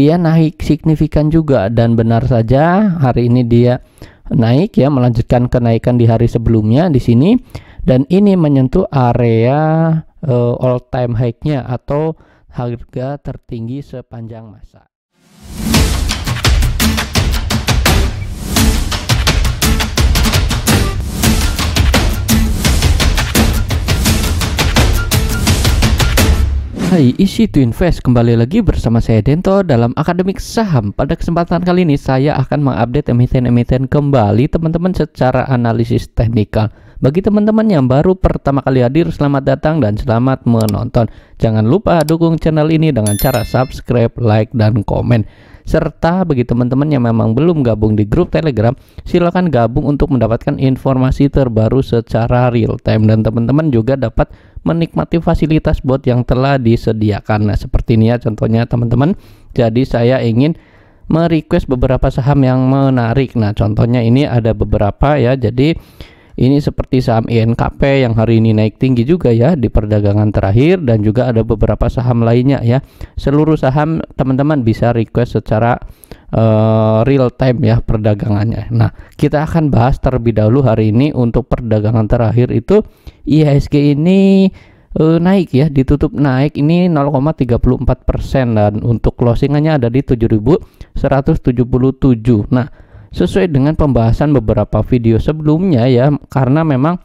dia naik signifikan juga dan benar saja hari ini dia naik ya melanjutkan kenaikan di hari sebelumnya di sini dan ini menyentuh area uh, all time high-nya atau harga tertinggi sepanjang masa. Hai, isi to invest kembali lagi bersama saya Dento dalam Akademik Saham. Pada kesempatan kali ini saya akan mengupdate emiten-emiten kembali teman-teman secara analisis teknikal. Bagi teman-teman yang baru pertama kali hadir, selamat datang dan selamat menonton. Jangan lupa dukung channel ini dengan cara subscribe, like, dan komen serta bagi teman-teman yang memang belum gabung di grup Telegram, silakan gabung untuk mendapatkan informasi terbaru secara real time dan teman-teman juga dapat menikmati fasilitas bot yang telah disediakan. Nah, seperti ini ya contohnya teman-teman. Jadi saya ingin merequest beberapa saham yang menarik. Nah, contohnya ini ada beberapa ya. Jadi ini seperti saham INKP yang hari ini naik tinggi juga ya di perdagangan terakhir dan juga ada beberapa saham lainnya ya. Seluruh saham teman-teman bisa request secara uh, real time ya perdagangannya. Nah, kita akan bahas terlebih dahulu hari ini untuk perdagangan terakhir itu IHSG ini uh, naik ya, ditutup naik ini 0,34% dan untuk closingannya ada di 7177. Nah, sesuai dengan pembahasan beberapa video sebelumnya ya karena memang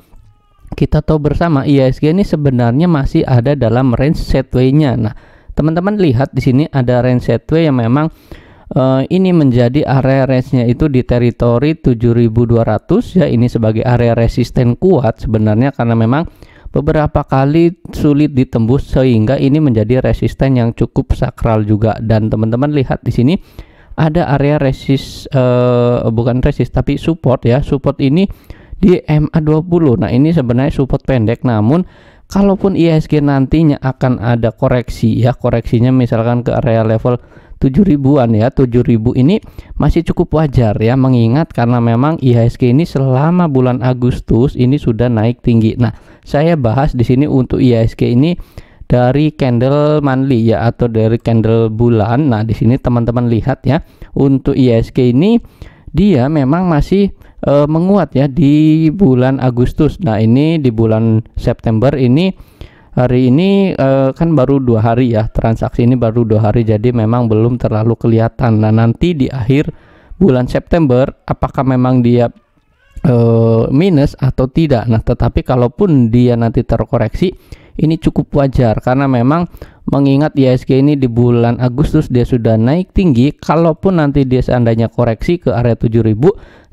kita tahu bersama ISG ini sebenarnya masih ada dalam range setway-nya. Nah, teman-teman lihat di sini ada range setway yang memang uh, ini menjadi area range-nya itu di teritori 7200 ya ini sebagai area resisten kuat sebenarnya karena memang beberapa kali sulit ditembus sehingga ini menjadi resisten yang cukup sakral juga dan teman-teman lihat di sini ada area resist uh, bukan resist tapi support ya. Support ini di MA20 nah ini sebenarnya support pendek namun kalaupun ISG nantinya akan ada koreksi ya koreksinya misalkan ke area level 7000-an ya 7000 ini masih cukup wajar ya mengingat karena memang IHSG ini selama bulan Agustus ini sudah naik tinggi. Nah saya bahas di sini untuk IHSG ini dari candle monthly ya atau dari candle bulan. Nah, di sini teman-teman lihat ya, untuk ISG ini dia memang masih e, menguat ya di bulan Agustus. Nah, ini di bulan September ini hari ini e, kan baru dua hari ya transaksi ini baru dua hari jadi memang belum terlalu kelihatan. Nah, nanti di akhir bulan September apakah memang dia e, minus atau tidak. Nah, tetapi kalaupun dia nanti terkoreksi ini cukup wajar karena memang mengingat ISG ini di bulan Agustus dia sudah naik tinggi kalaupun nanti dia seandainya koreksi ke area 7000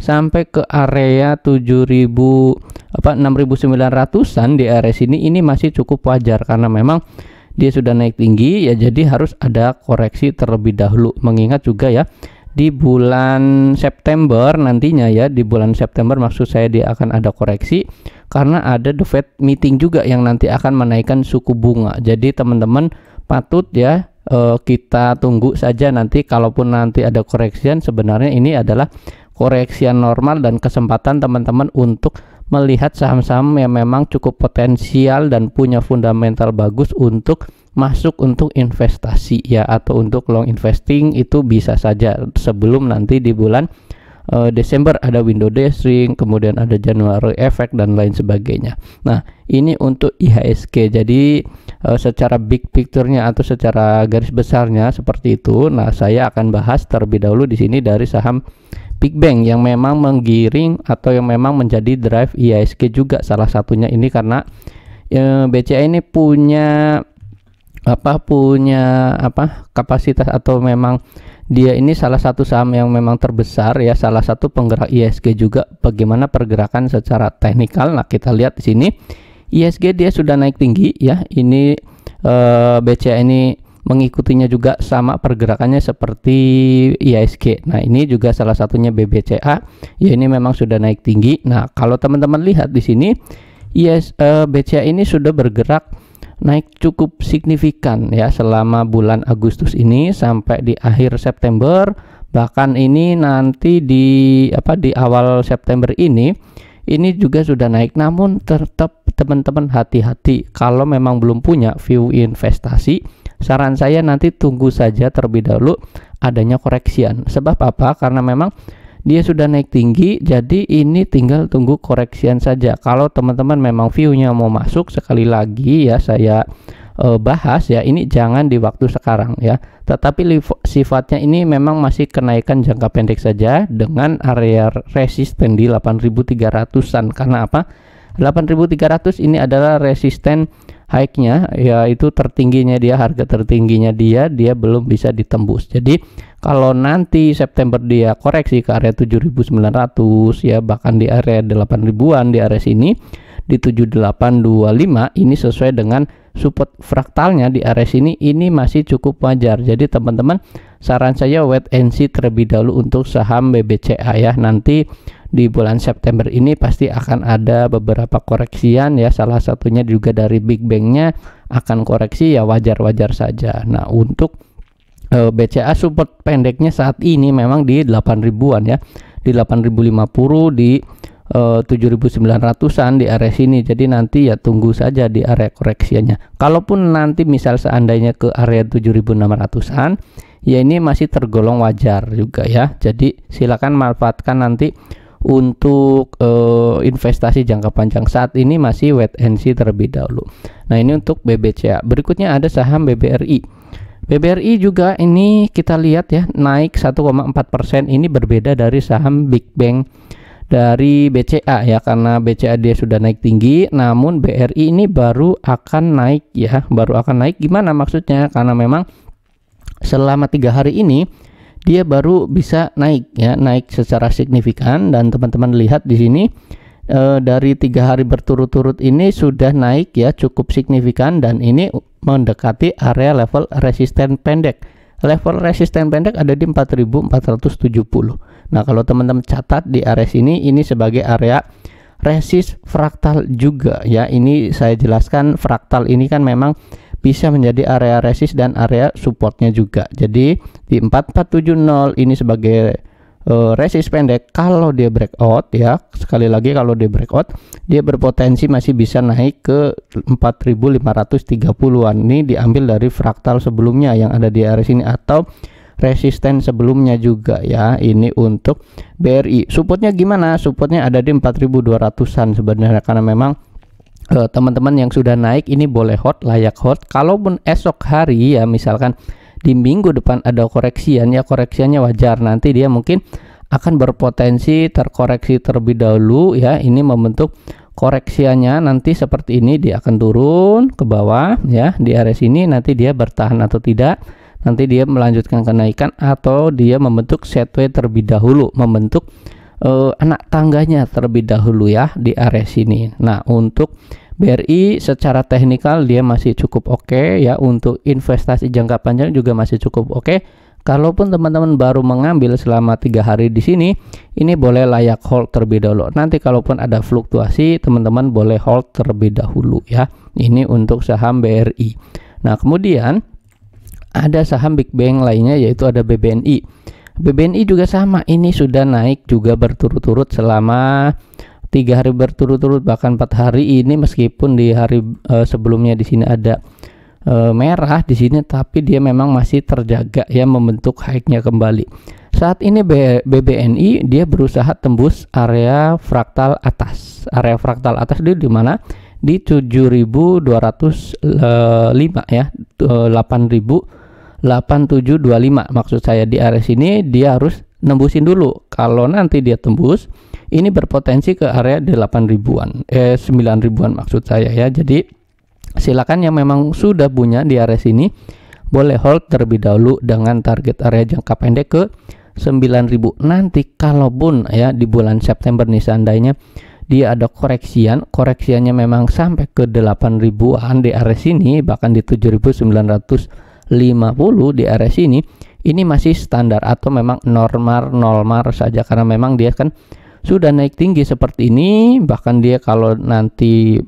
sampai ke area 7000 apa 6900-an di area sini ini masih cukup wajar karena memang dia sudah naik tinggi ya jadi harus ada koreksi terlebih dahulu. Mengingat juga ya di bulan September nantinya ya di bulan September maksud saya dia akan ada koreksi karena ada the Fed meeting juga yang nanti akan menaikkan suku bunga. Jadi teman-teman patut ya uh, kita tunggu saja nanti. Kalaupun nanti ada koreksian sebenarnya ini adalah koreksian normal dan kesempatan teman-teman untuk melihat saham-saham yang memang cukup potensial dan punya fundamental bagus untuk masuk untuk investasi ya atau untuk long investing itu bisa saja sebelum nanti di bulan uh, Desember ada window dressing, kemudian ada January effect dan lain sebagainya. Nah, ini untuk IHSG. Jadi uh, secara big picture-nya atau secara garis besarnya seperti itu. Nah, saya akan bahas terlebih dahulu di sini dari saham Big Bang yang memang menggiring atau yang memang menjadi drive IHSG juga salah satunya ini karena e, BCA ini punya apa punya apa kapasitas atau memang dia ini salah satu saham yang memang terbesar ya salah satu penggerak ISG juga bagaimana pergerakan secara teknikal nah kita lihat di sini ISG dia sudah naik tinggi ya ini eh, BCA ini mengikutinya juga sama pergerakannya seperti ISG. Nah, ini juga salah satunya BBCA. Ya ini memang sudah naik tinggi. Nah, kalau teman-teman lihat di sini eh, BCA ini sudah bergerak naik cukup signifikan ya selama bulan Agustus ini sampai di akhir September bahkan ini nanti di apa di awal September ini ini juga sudah naik namun tetap teman-teman hati-hati kalau memang belum punya view investasi saran saya nanti tunggu saja terlebih dahulu adanya koreksian. Sebab apa? Karena memang dia sudah naik tinggi jadi ini tinggal tunggu koreksian saja. Kalau teman-teman memang view-nya mau masuk sekali lagi ya saya uh, bahas ya ini jangan di waktu sekarang ya. Tetapi sifatnya ini memang masih kenaikan jangka pendek saja dengan area resisten di 8300-an karena apa? 8300 ini adalah resisten high-nya yaitu tertingginya dia harga tertingginya dia dia belum bisa ditembus. Jadi kalau nanti September dia koreksi ke area 7900 ya bahkan di area 8000-an di area sini di 7825 ini sesuai dengan support fraktalnya di area sini ini masih cukup wajar. Jadi teman-teman saran saya wait and see terlebih dahulu untuk saham BBCA ya. Nanti di bulan September ini pasti akan ada beberapa koreksian ya salah satunya juga dari Big Bang-nya akan koreksi ya wajar-wajar saja nah untuk eh, BCA support pendeknya saat ini memang di 8000-an ya. Di 8050 di uh, 7900-an di area sini. Jadi nanti ya tunggu saja di area koreksinya. Kalaupun nanti misal seandainya ke area 7600-an, ya ini masih tergolong wajar juga ya. Jadi silakan manfaatkan nanti untuk uh, investasi jangka panjang saat ini masih wait and see terlebih dahulu. Nah, ini untuk BBCA. Berikutnya ada saham BBRI. BBRI juga ini kita lihat ya naik 1,4% ini berbeda dari saham Big Bang dari BCA ya karena BCA dia sudah naik tinggi namun BRI ini baru akan naik ya baru akan naik gimana maksudnya karena memang selama tiga hari ini dia baru bisa naik ya naik secara signifikan dan teman-teman lihat di sini e, dari tiga hari berturut-turut ini sudah naik ya cukup signifikan dan ini mendekati area level resisten pendek. Level resisten pendek ada di 4470. Nah, kalau teman-teman catat di area sini ini sebagai area resist fraktal juga ya. Ini saya jelaskan fraktal ini kan memang bisa menjadi area resist dan area supportnya juga. Jadi di 4470 ini sebagai uh, resist pendek kalau dia breakout ya sekali lagi kalau dia breakout dia berpotensi masih bisa naik ke 4530-an ini diambil dari fraktal sebelumnya yang ada di area sini atau resisten sebelumnya juga ya ini untuk BRI supportnya gimana? Supportnya ada di 4200an sebenarnya karena memang eh, teman-teman yang sudah naik ini boleh hot layak hot. Kalaupun esok hari ya misalkan di minggu depan ada koreksian ya koreksiannya wajar. Nanti dia mungkin akan berpotensi terkoreksi terlebih dahulu ya. Ini membentuk koreksiannya. Nanti seperti ini dia akan turun ke bawah ya di area sini. Nanti dia bertahan atau tidak. Nanti dia melanjutkan kenaikan atau dia membentuk setway terlebih dahulu membentuk uh, anak tangganya terlebih dahulu ya di area sini. Nah untuk BRI secara teknikal dia masih cukup oke okay, ya untuk investasi jangka panjang juga masih cukup oke. Okay. Kalaupun teman-teman baru mengambil selama tiga hari di sini, ini boleh layak hold terlebih dahulu. Nanti kalaupun ada fluktuasi, teman-teman boleh hold terlebih dahulu ya. Ini untuk saham BRI. Nah kemudian ada saham Big Bang lainnya yaitu ada BBNI. BBNI juga sama, ini sudah naik juga berturut-turut selama tiga hari berturut-turut bahkan empat hari ini meskipun di hari uh, sebelumnya di sini ada uh, merah di sini tapi dia memang masih terjaga ya membentuk high-nya kembali. Saat ini B BBNI dia berusaha tembus area fraktal atas. Area fraktal atas di di mana? Di 7205 ya, 8000 8725 maksud saya di area sini dia harus nembusin dulu. Kalau nanti dia tembus ini berpotensi ke area 8 ribuan. Eh 9 ribuan maksud saya ya. Jadi silakan yang memang sudah punya di area sini boleh hold terlebih dahulu dengan target area jangka pendek ke 9000 nanti kalaupun ya di bulan September nih seandainya dia ada koreksian koreksiannya memang sampai ke 8 ribuan di area sini bahkan di 7950 di area sini ini masih standar atau memang normal normal saja. Karena memang dia kan sudah naik tinggi seperti ini. Bahkan dia kalau nanti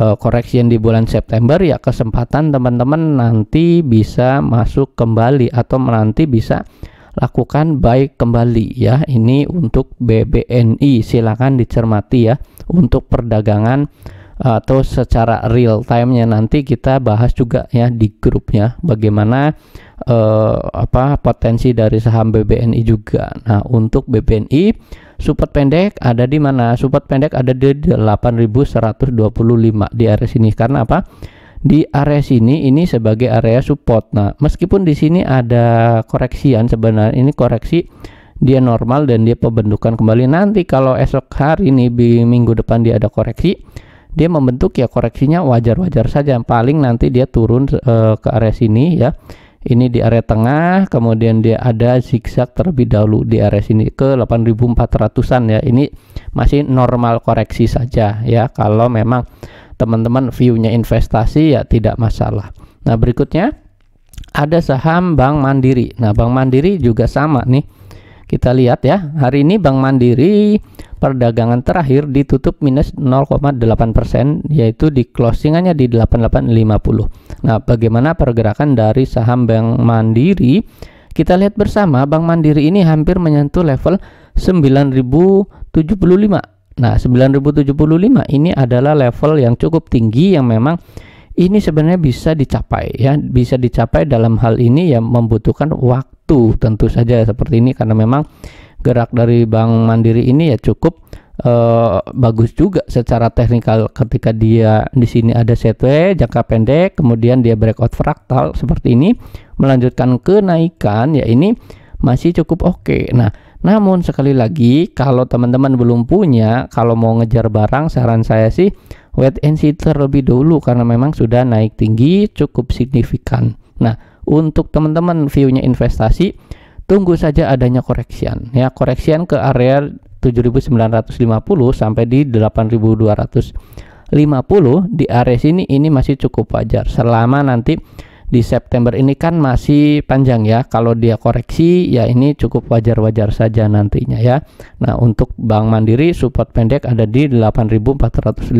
uh, koreksi di bulan September ya kesempatan teman-teman nanti bisa masuk kembali atau nanti bisa lakukan baik kembali ya. Ini untuk BBNI silakan dicermati ya untuk perdagangan atau secara real time-nya nanti kita bahas juga ya di grupnya bagaimana uh, apa potensi dari saham BBNI juga. Nah, untuk BBNI support pendek ada di mana? Support pendek ada di 8125 di area sini karena apa? Di area sini ini sebagai area support. Nah, meskipun di sini ada koreksian sebenarnya ini koreksi dia normal dan dia pembentukan kembali nanti kalau esok hari ini minggu depan dia ada koreksi dia membentuk ya koreksinya wajar-wajar saja. Paling nanti dia turun uh, ke area sini ya. Ini di area tengah kemudian dia ada zigzag terlebih dahulu di area sini ke 8400an ya. Ini masih normal koreksi saja ya. Kalau memang teman-teman view-nya investasi ya tidak masalah. Nah berikutnya ada saham Bank Mandiri. Nah Bank Mandiri juga sama nih kita lihat ya hari ini Bank Mandiri perdagangan terakhir ditutup minus 0,8% yaitu di closingannya di 8850. Nah, bagaimana pergerakan dari saham Bank Mandiri? Kita lihat bersama Bank Mandiri ini hampir menyentuh level 9075. Nah, 9075 ini adalah level yang cukup tinggi yang memang ini sebenarnya bisa dicapai ya, bisa dicapai dalam hal ini yang membutuhkan waktu tentu saja seperti ini karena memang gerak dari Bank Mandiri ini ya cukup uh, bagus juga secara teknikal ketika dia di sini ada setway jangka pendek kemudian dia breakout fraktal seperti ini melanjutkan kenaikan ya ini masih cukup oke okay. nah namun sekali lagi kalau teman-teman belum punya kalau mau ngejar barang saran saya sih wait and see terlebih dahulu karena memang sudah naik tinggi cukup signifikan. Nah untuk teman-teman view-nya investasi tunggu saja adanya koreksian. Ya koreksian ke area 7950 sampai di 8250 di area sini ini masih cukup wajar. Selama nanti di September ini kan masih panjang ya kalau dia koreksi ya ini cukup wajar-wajar saja nantinya ya nah untuk Bank Mandiri support pendek ada di 8450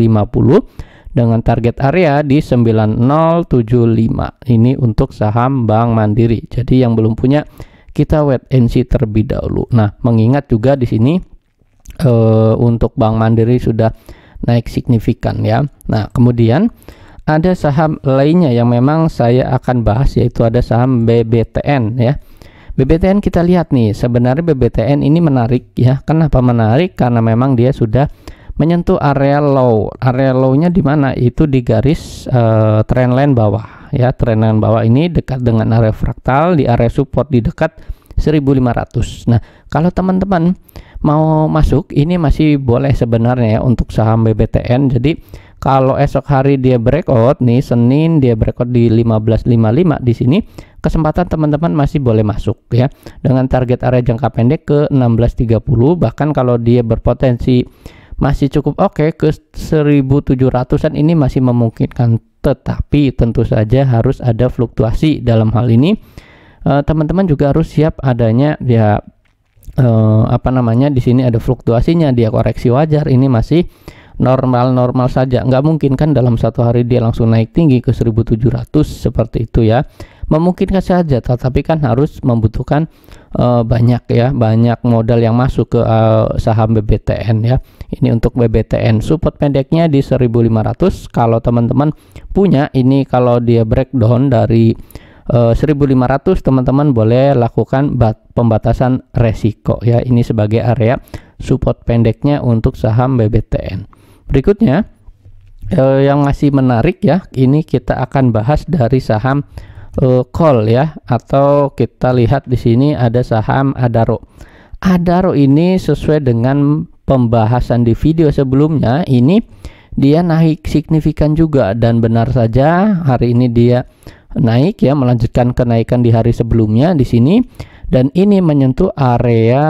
dengan target area di 9075 ini untuk saham Bank Mandiri jadi yang belum punya kita wait and see terlebih dahulu. Nah, mengingat juga di sini uh, untuk Bank Mandiri sudah naik signifikan ya. Nah, kemudian ada saham lainnya yang memang saya akan bahas yaitu ada saham BBTN ya. BBTN kita lihat nih, sebenarnya BBTN ini menarik ya. Kenapa menarik? Karena memang dia sudah menyentuh area low. Area low-nya di mana? Itu di garis uh, trendline bawah ya trend bawah ini dekat dengan area fraktal di area support di dekat 1500 nah kalau teman-teman mau masuk ini masih boleh sebenarnya ya untuk saham BBTN jadi kalau esok hari dia breakout nih Senin dia breakout di 1555 di sini kesempatan teman-teman masih boleh masuk ya. Dengan target area jangka pendek ke 1630 bahkan kalau dia berpotensi masih cukup oke okay, ke 1700-an ini masih memungkinkan. Tetapi tentu saja harus ada fluktuasi dalam hal ini. Eh, teman-teman juga harus siap adanya ya uh, apa namanya di sini ada fluktuasinya dia koreksi wajar ini masih normal-normal saja. Nggak mungkin kan dalam satu hari dia langsung naik tinggi ke 1700 seperti itu ya. Memungkinkan saja tetapi kan harus membutuhkan uh, banyak ya banyak modal yang masuk ke uh, saham BBTN ya. Ini untuk BBTN support pendeknya di 1500 kalau teman-teman punya ini kalau dia breakdown dari uh, eh, 1500 teman-teman boleh lakukan pembatasan resiko ya. Ini sebagai area support pendeknya untuk saham BBTN berikutnya uh, yang masih menarik ya ini kita akan bahas dari saham uh, call ya atau kita lihat di sini ada saham Adaro. Adaro ini sesuai dengan pembahasan di video sebelumnya ini dia naik signifikan juga dan benar saja hari ini dia naik ya melanjutkan kenaikan di hari sebelumnya di sini dan ini menyentuh area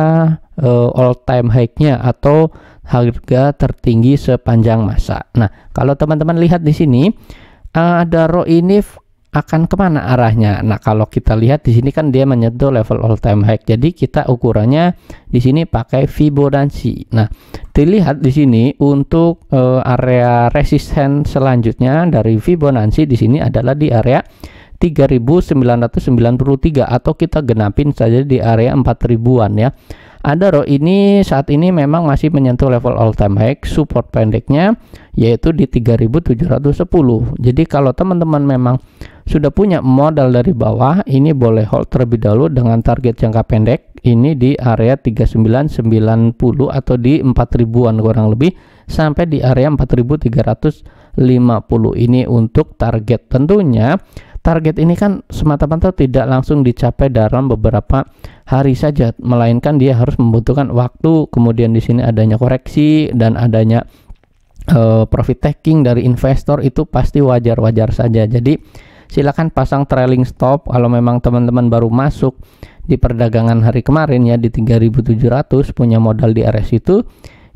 uh, all time high-nya atau harga tertinggi sepanjang masa. Nah, kalau teman-teman lihat di sini Adaro ini akan ke mana arahnya. Nah, kalau kita lihat di sini kan dia menyentuh level all time high. Jadi kita ukurannya di sini pakai Fibonacci. Nah, dilihat di sini untuk uh, area resisten selanjutnya dari Fibonacci di sini adalah di area 3993 atau kita genapin saja di area 4000-an ya. Adaro ini saat ini memang masih menyentuh level all time high support pendeknya yaitu di 3710 jadi kalau teman-teman memang sudah punya modal dari bawah ini boleh hold terlebih dahulu dengan target jangka pendek ini di area 3990 atau di 4000an kurang lebih sampai di area 4350 ini untuk target tentunya target ini kan semata-mata tidak langsung dicapai dalam beberapa hari saja, melainkan dia harus membutuhkan waktu. Kemudian di sini adanya koreksi dan adanya uh, profit taking dari investor itu pasti wajar-wajar saja. Jadi silakan pasang trailing stop kalau memang teman-teman baru masuk di perdagangan hari kemarin ya di 3700 punya modal di area situ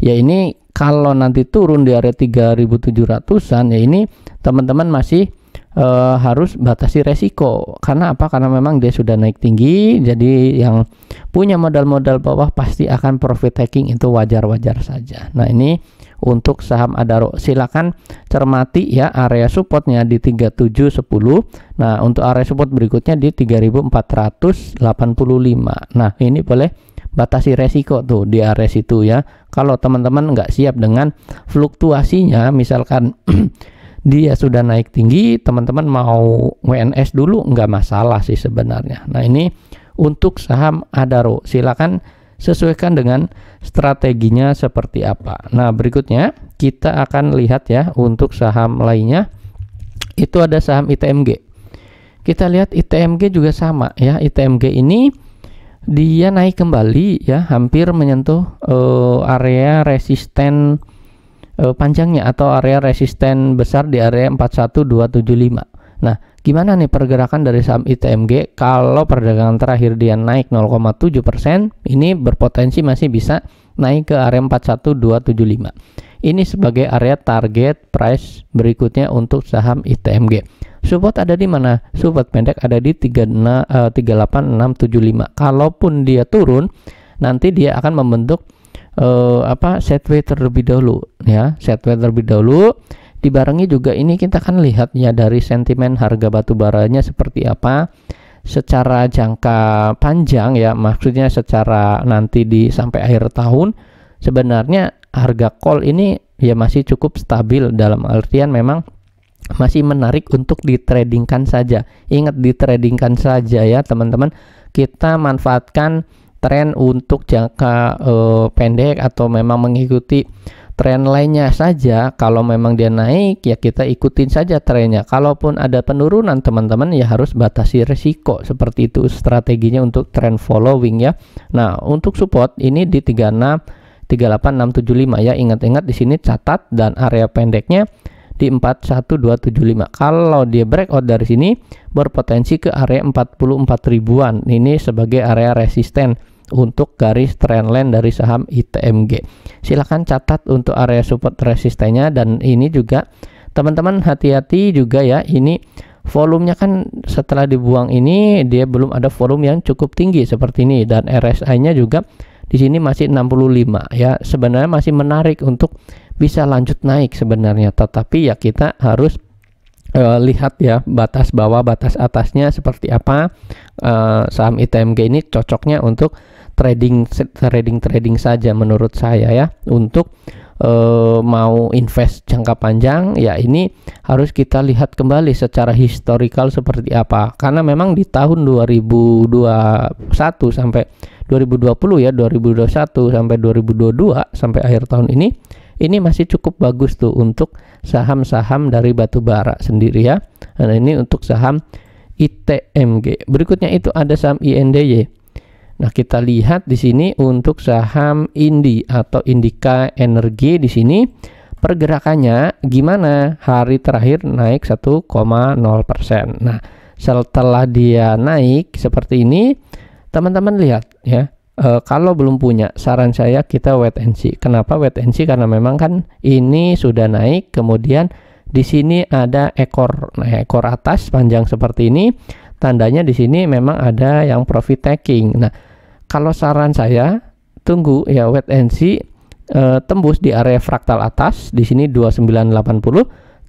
ya ini kalau nanti turun di area 3700-an ya ini teman-teman masih uh, harus batasi resiko. Karena apa? Karena memang dia sudah naik tinggi jadi yang punya modal-modal bawah pasti akan profit taking itu wajar-wajar saja. Nah ini untuk saham Adaro. Silakan cermati ya area supportnya di 3710 nah untuk area support berikutnya di 3485 nah ini boleh batasi resiko tuh di area situ ya. Kalau teman-teman nggak siap dengan fluktuasinya misalkan dia sudah naik tinggi teman-teman mau WNS dulu nggak masalah sih sebenarnya. Nah ini untuk saham Adaro. Silakan sesuaikan dengan strateginya seperti apa. Nah berikutnya kita akan lihat ya untuk saham lainnya. Itu ada saham ITMG kita lihat ITMG juga sama ya. ITMG ini dia naik kembali ya hampir menyentuh uh, area resisten uh, panjangnya atau area resisten besar di area 41275. Nah, gimana nih pergerakan dari saham ITMG kalau perdagangan terakhir dia naik 0,7%, ini berpotensi masih bisa naik ke area 41275. Ini sebagai area target price berikutnya untuk saham ITMG. Support ada di mana? Support pendek ada di 36, uh, 38675. Kalaupun dia turun, nanti dia akan membentuk uh, apa setway terlebih dahulu ya. Setway terlebih dahulu. Dibarengi juga ini kita akan lihat ya dari sentimen harga batu baranya seperti apa. Secara jangka panjang ya maksudnya secara nanti di sampai akhir tahun sebenarnya harga call ini ya masih cukup stabil. Dalam artian memang masih menarik untuk ditradingkan saja. Ingat ditradingkan saja ya teman-teman. Kita manfaatkan tren untuk jangka uh, pendek atau memang mengikuti tren lainnya saja. Kalau memang dia naik ya kita ikutin saja trennya. Kalaupun ada penurunan teman-teman ya harus batasi resiko. Seperti itu strateginya untuk tren following ya. Nah untuk support ini di 36 38675 ya. Ingat-ingat di sini catat dan area pendeknya di 41275 kalau dia breakout dari sini berpotensi ke area 44 ribuan. Ini sebagai area resisten untuk garis trendline dari saham ITMG. Silahkan catat untuk area support resistennya dan ini juga teman-teman hati-hati juga ya ini volumenya kan setelah dibuang ini dia belum ada volume yang cukup tinggi seperti ini dan RSI-nya juga di sini masih 65 ya sebenarnya masih menarik untuk bisa lanjut naik sebenarnya tetapi ya kita harus uh, lihat ya batas bawah batas atasnya seperti apa uh, saham ITMG ini cocoknya untuk trading trading trading saja menurut saya ya untuk uh, mau invest jangka panjang ya ini harus kita lihat kembali secara historical seperti apa karena memang di tahun 2021 sampai 2020 ya 2021 sampai 2022 sampai akhir tahun ini ini masih cukup bagus tuh untuk saham-saham dari batu bara sendiri ya. Nah, ini untuk saham ITMG. Berikutnya itu ada saham INDY. Nah, kita lihat di sini untuk saham Indi atau Indika Energi di sini pergerakannya gimana? Hari terakhir naik 1,0%. Nah, setelah dia naik seperti ini, teman-teman lihat ya. E, kalau belum punya, saran saya kita wait and see. Kenapa wait and see? Karena memang kan ini sudah naik, kemudian di sini ada ekor, nah ekor atas panjang seperti ini. Tandanya di sini memang ada yang profit taking. Nah, kalau saran saya tunggu ya wait and see. Uh, tembus di area fraktal atas di sini 2980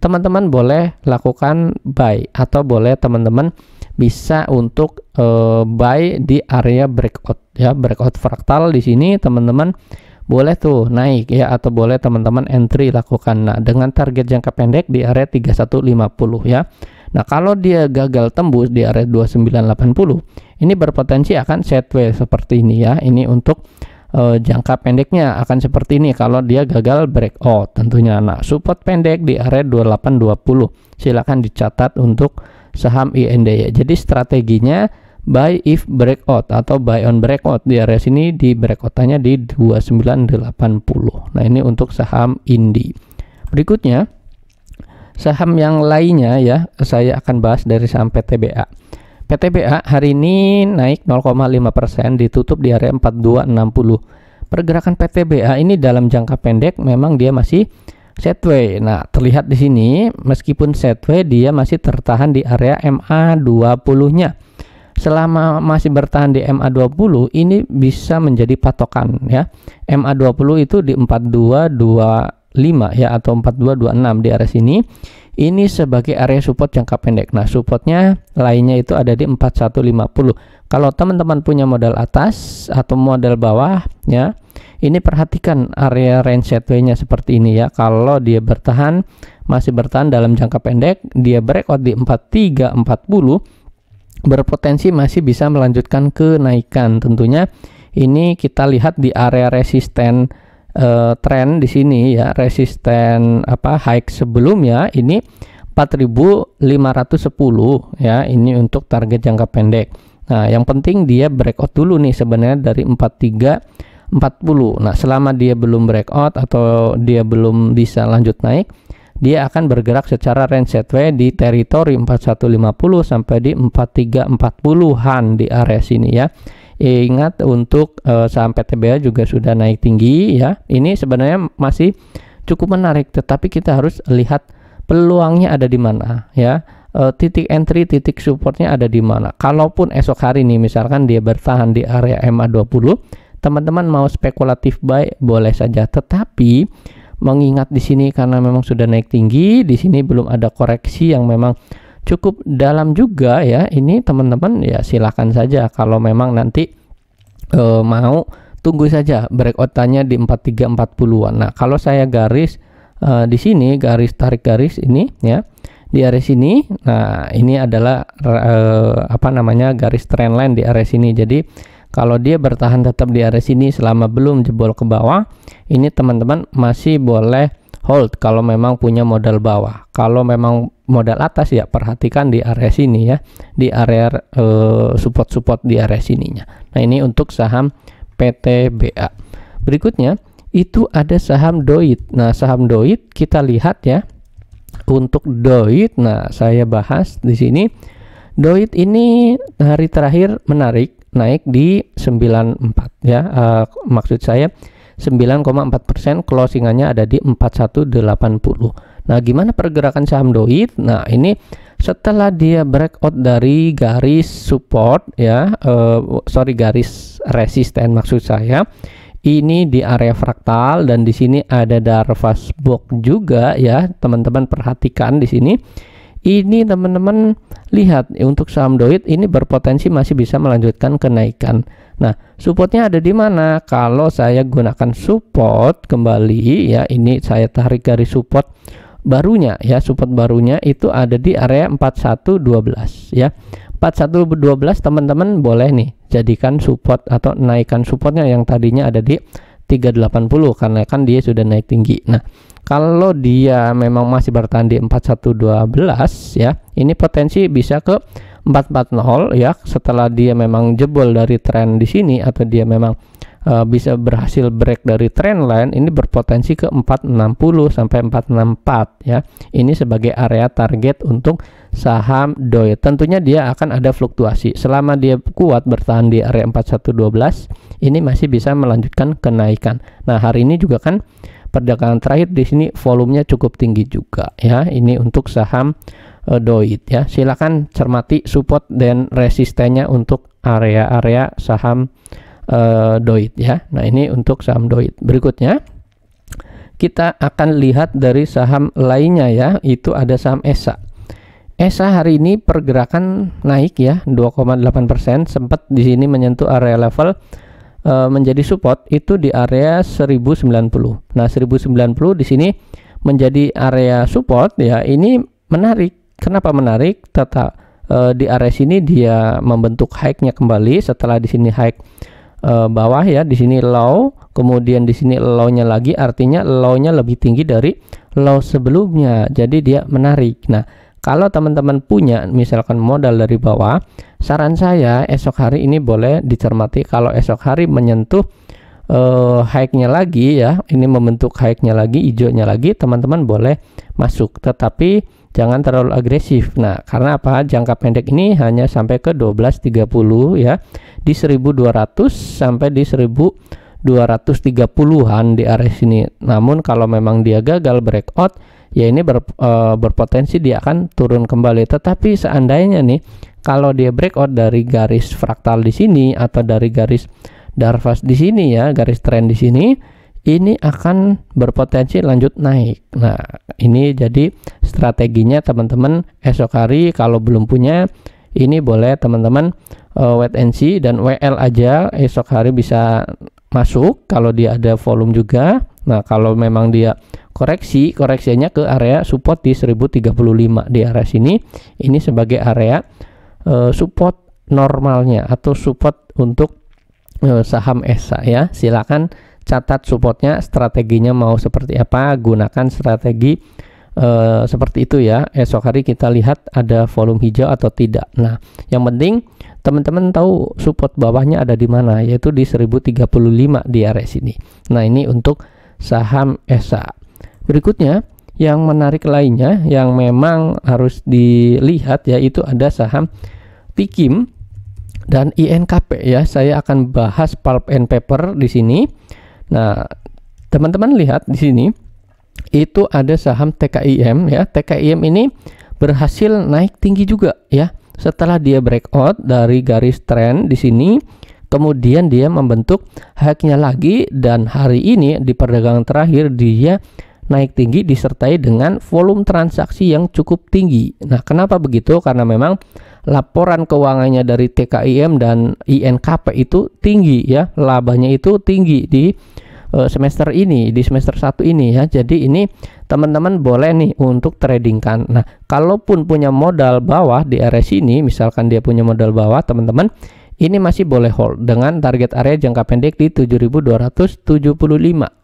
teman-teman boleh lakukan buy atau boleh teman-teman bisa untuk uh, buy di area breakout ya breakout fraktal di sini. Teman-teman boleh tuh naik ya atau boleh teman-teman entry lakukan. Nah dengan target jangka pendek di area 3150 ya. Nah kalau dia gagal tembus di area 2980 ini berpotensi akan sideways seperti ini ya. Ini untuk uh, jangka pendeknya akan seperti ini. Kalau dia gagal breakout tentunya. Nah support pendek di area 2820 silakan dicatat untuk saham IND ya jadi strateginya buy if breakout atau buy on breakout di area sini di breakoutannya di 2980 nah ini untuk saham Indi. Berikutnya saham yang lainnya ya saya akan bahas dari saham PTBA PTBA hari ini naik 0,5% ditutup di area 4260 pergerakan PTBA ini dalam jangka pendek memang dia masih setway. Nah, terlihat di sini meskipun setway dia masih tertahan di area MA20-nya selama masih bertahan di MA20 ini bisa menjadi patokan ya. MA20 itu di 4225 ya atau 4226 di area sini. Ini sebagai area support jangka pendek. Nah, supportnya lainnya itu ada di 4150. Kalau teman-teman punya modal atas atau modal bawah ya, ini perhatikan area range setway-nya seperti ini ya. Kalau dia bertahan masih bertahan dalam jangka pendek, dia breakout di 4340 berpotensi masih bisa melanjutkan kenaikan tentunya ini kita lihat di area resisten uh, tren di sini ya resisten apa high sebelumnya ini 4510 ya ini untuk target jangka pendek nah yang penting dia breakout dulu nih sebenarnya dari 43 40 nah selama dia belum breakout atau dia belum bisa lanjut naik dia akan bergerak secara range setway di teritori 4150 sampai di 4340-an di area sini ya. Ingat untuk uh, saham PTBA juga sudah naik tinggi ya. Ini sebenarnya masih cukup menarik tetapi kita harus lihat peluangnya ada di mana ya. Uh, titik entry, titik supportnya ada di mana. Kalaupun esok hari nih misalkan dia bertahan di area MA20, teman-teman mau spekulatif buy boleh saja tetapi mengingat di sini karena memang sudah naik tinggi, di sini belum ada koreksi yang memang cukup dalam juga ya. Ini teman-teman ya silakan saja kalau memang nanti e, mau tunggu saja breakoutannya di 4340-an. Nah, kalau saya garis e, di sini garis tarik garis ini ya di area sini. Nah, ini adalah e, apa namanya garis trendline di area sini. Jadi kalau dia bertahan tetap di area sini selama belum jebol ke bawah, ini teman-teman masih boleh hold kalau memang punya modal bawah. Kalau memang modal atas ya perhatikan di area sini ya, di area eh, support-support di area sininya. Nah, ini untuk saham PTBA. Berikutnya itu ada saham Doit. Nah, saham Doit kita lihat ya. Untuk Doit, nah saya bahas di sini. Doit ini hari terakhir menarik naik di 94 ya uh, maksud saya 9,4% closingannya ada di 4180 nah gimana pergerakan saham doit? Nah ini setelah dia breakout dari garis support ya uh, sorry garis resisten maksud saya ini di area fraktal dan di sini ada Darvas box juga ya teman-teman perhatikan di sini. Ini teman-teman lihat untuk saham doit ini berpotensi masih bisa melanjutkan kenaikan. Nah, supportnya ada di mana? Kalau saya gunakan support kembali ya, ini saya tarik garis support barunya ya, support barunya itu ada di area 4112 ya. 4112 teman-teman boleh nih jadikan support atau naikkan supportnya yang tadinya ada di 380 karena kan dia sudah naik tinggi. Nah, kalau dia memang masih bertahan di 4112 ya ini potensi bisa ke 440 ya. Setelah dia memang jebol dari tren di sini atau dia memang uh, bisa berhasil break dari trend line ini berpotensi ke 460 sampai 464 ya. Ini sebagai area target untuk saham doi tentunya dia akan ada fluktuasi. Selama dia kuat bertahan di area 4112 ini masih bisa melanjutkan kenaikan. Nah hari ini juga kan perdagangan terakhir di sini volumenya cukup tinggi juga ya. Ini untuk saham uh, Doit ya. Silakan cermati support dan resistennya untuk area-area saham uh, Doit ya. Nah, ini untuk saham Doit. Berikutnya kita akan lihat dari saham lainnya ya, itu ada saham ESA. ESA hari ini pergerakan naik ya 2,8% sempat di sini menyentuh area level e, menjadi support itu di area 1090. Nah, 1090 di sini menjadi area support ya. Ini menarik. Kenapa menarik? Tetap e, di area sini dia membentuk high-nya kembali setelah di sini high e, bawah ya, di sini low, kemudian di sini low-nya lagi artinya low-nya lebih tinggi dari low sebelumnya. Jadi dia menarik. Nah, kalau teman-teman punya misalkan modal dari bawah, saran saya esok hari ini boleh dicermati kalau esok hari menyentuh uh, high-nya lagi ya, ini membentuk high-nya lagi, hijaunya lagi, teman-teman boleh masuk. Tetapi jangan terlalu agresif. Nah, karena apa? Jangka pendek ini hanya sampai ke 12.30 ya. Di 1200 sampai di 1230-an di area sini. Namun kalau memang dia gagal breakout ya ini ber, uh, berpotensi dia akan turun kembali. Tetapi seandainya nih kalau dia breakout dari garis fraktal di sini atau dari garis Darvas di sini ya, garis tren di sini, ini akan berpotensi lanjut naik. Nah, ini jadi strateginya teman-teman esok hari kalau belum punya ini boleh teman-teman uh, wait and see dan WL aja esok hari bisa masuk kalau dia ada volume juga. Nah, kalau memang dia koreksi koreksinya ke area support di 1035 di area sini ini sebagai area uh, support normalnya atau support untuk uh, saham ESA ya silakan catat supportnya strateginya mau seperti apa gunakan strategi uh, seperti itu ya esok hari kita lihat ada volume hijau atau tidak nah yang penting teman-teman tahu support bawahnya ada di mana yaitu di 1035 di area sini nah ini untuk saham ESA Berikutnya, yang menarik lainnya yang memang harus dilihat yaitu ada saham Pikim dan INKP ya. Saya akan bahas pulp and paper di sini. Nah, teman-teman lihat di sini itu ada saham TKIM ya. TKIM ini berhasil naik tinggi juga ya. Setelah dia breakout dari garis trend di sini, kemudian dia membentuk high-nya lagi dan hari ini di perdagangan terakhir dia naik tinggi disertai dengan volume transaksi yang cukup tinggi. Nah, kenapa begitu? Karena memang laporan keuangannya dari TKIM dan INKP itu tinggi ya, labanya itu tinggi di uh, semester ini, di semester satu ini ya. Jadi ini teman-teman boleh nih untuk trading kan. Nah, kalaupun punya modal bawah di area sini, misalkan dia punya modal bawah, teman-teman ini masih boleh hold dengan target area jangka pendek di 7275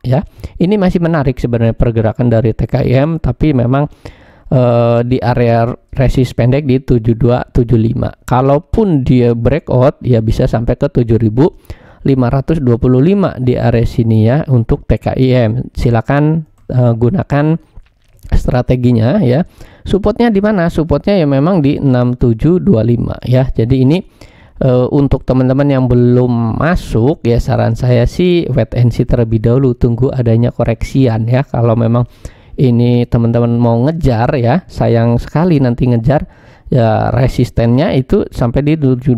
ya. Ini masih menarik sebenarnya pergerakan dari TKIM tapi memang uh, di area resist pendek di 7275. Kalaupun dia breakout ya bisa sampai ke 7525 di area sini ya untuk TKIM. Silakan uh, gunakan strateginya ya. Supportnya di mana? Supportnya ya memang di 6725 ya. Jadi ini uh, untuk teman-teman yang belum masuk ya saran saya sih wait and see terlebih dahulu. Tunggu adanya koreksian ya. Kalau memang ini teman-teman mau ngejar ya sayang sekali nanti ngejar ya resistennya itu sampai di 72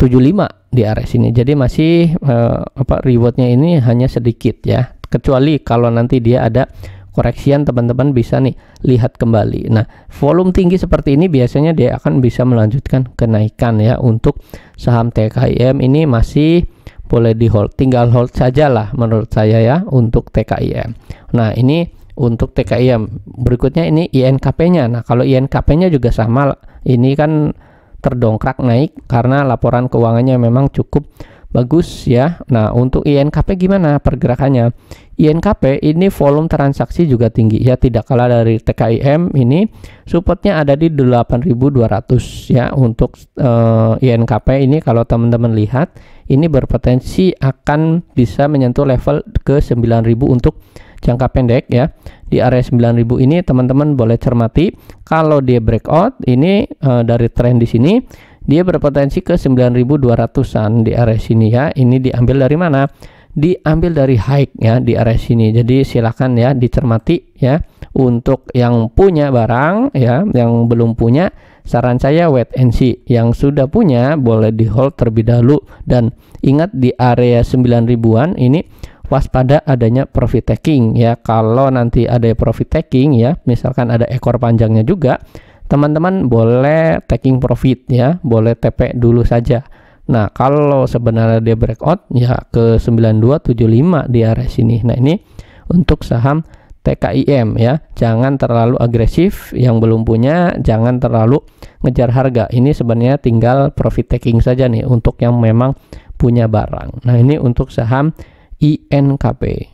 75 di area sini jadi masih uh, apa rewardnya ini hanya sedikit ya. Kecuali kalau nanti dia ada koreksian teman-teman bisa nih lihat kembali. Nah, volume tinggi seperti ini biasanya dia akan bisa melanjutkan kenaikan ya untuk saham TKIM ini masih boleh di hold. Tinggal hold saja lah menurut saya ya untuk TKIM. Nah, ini untuk TKIM. Berikutnya ini INKP-nya. Nah, kalau INKP-nya juga sama ini kan terdongkrak naik karena laporan keuangannya memang cukup bagus ya. Nah, untuk INKP gimana pergerakannya? INKP ini volume transaksi juga tinggi ya, tidak kalah dari TKIM ini supportnya ada di 8.200 ya untuk uh, eh, INKP ini kalau teman-teman lihat ini berpotensi akan bisa menyentuh level ke 9.000 untuk jangka pendek ya. Di area 9.000 ini teman-teman boleh cermati kalau dia breakout ini uh, dari tren di sini dia berpotensi ke 9200-an di area sini ya. Ini diambil dari mana? Diambil dari high ya di area sini. Jadi silakan ya dicermati ya. Untuk yang punya barang ya, yang belum punya saran saya wait and see. Yang sudah punya boleh di hold terlebih dahulu dan ingat di area 9000-an ini waspada adanya profit taking ya. Kalau nanti ada profit taking ya, misalkan ada ekor panjangnya juga teman-teman boleh taking profit ya, boleh TP dulu saja. Nah, kalau sebenarnya dia breakout ya ke 9275 di area sini. Nah, ini untuk saham TKIM ya. Jangan terlalu agresif yang belum punya, jangan terlalu ngejar harga. Ini sebenarnya tinggal profit taking saja nih untuk yang memang punya barang. Nah, ini untuk saham INKP.